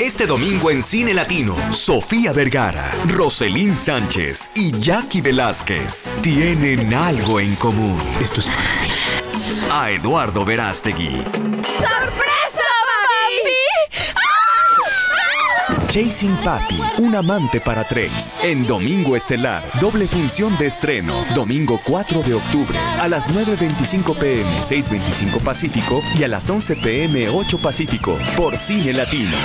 Este domingo en Cine Latino, Sofía Vergara, Roselín Sánchez y Jackie Velázquez tienen algo en común. Esto es para ti. A Eduardo Verástegui. ¡Sorpresa, papi! ¡Ah! Chasing Papi, un amante para tres. En Domingo Estelar, doble función de estreno. Domingo 4 de octubre, a las 9.25 pm, 6.25 Pacífico y a las 11 pm, 8 Pacífico, por Cine Latino.